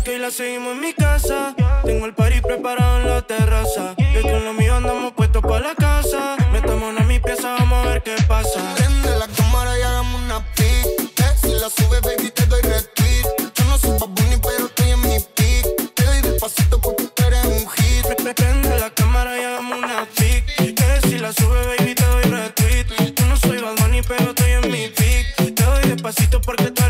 Tranquila que hoy la seguimos en mi casa. Tengo el party preparado en la terraza. Y con lo mío andamos puestos para la casa. Metamos a mi pieza, vamos a ver qué pasa. Prende la cámara y hagamos una pic. Si la sube, baby, te doy retweet. Yo no soy Babuni, pero estoy en mi pic. Te doy despacito porque tú eres un hit. Pre- Prende la cámara y hagamos una pic. Que si la sube, baby, te doy retweet. Yo no soy Bad Bunny, pero estoy en mi pic. Te doy despacito porque tú eres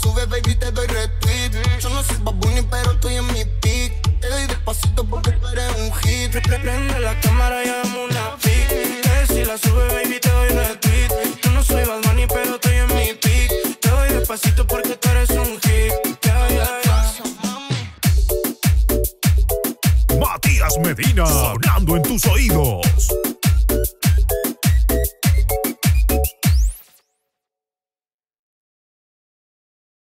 sube, baby, te doy retweet. Yo no soy Babuni, pero estoy en mi pic. Te doy despacito porque tú eres un hit. Pre- pre- Prende la cámara y hagamos una pic si la sube, baby, te doy retweet Yo no soy Bad Bunny, pero estoy en mi pic Te doy despacito porque tú eres un hit Yeah, yeah, yeah. Matías Medina, sonando en tus oídos.